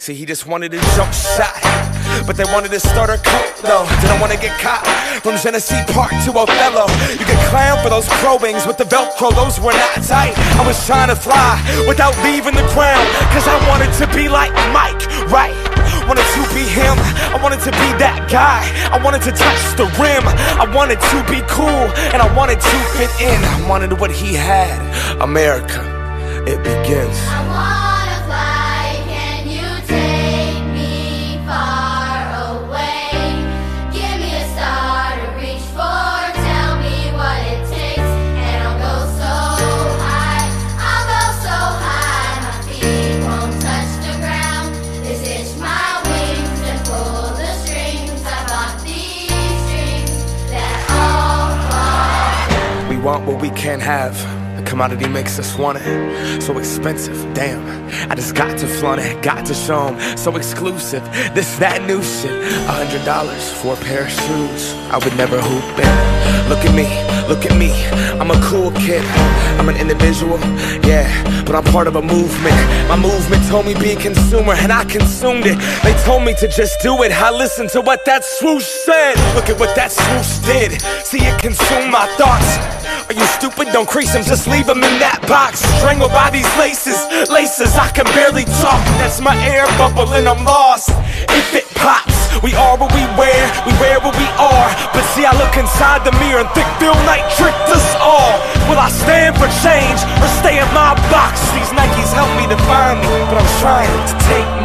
See, he just wanted a jump shot. But they wanted to start a cult, though. Didn't want to get caught from Genesee Park to Othello. You get clown for those pro wings with the Velcro, those were not tight. I was trying to fly without leaving the ground, cause I wanted to be like Mike, right? Wanted to be him, I wanted to be that guy. I wanted to touch the rim, I wanted to be cool, and I wanted to fit in. I wanted what he had. America, it begins. Want what we can't have. The commodity makes us want it. So expensive, damn. I just got to flaunt it, got to show 'em. So exclusive, this, that new shit. A hundred dollars for a pair of shoes. I would never hoop it. Look at me, look at me. I'm a cool kid. I'm an individual, yeah, but I'm part of a movement. My movement told me be a consumer, and I consumed it. They told me to just do it. I listened to what that swoosh said. Look at what that swoosh did. See it consume my thoughts. Are you stupid? Don't crease them, just leave them in that box. Strangled by these laces, laces, I can barely talk. That's my air bubble and I'm lost. If it pops, we are what we wear, we wear what we are. But see, I look inside the mirror and think Phil Knight tricked us all. Will I stand for change or stay in my box? These Nikes help me define me, but I'm trying to take.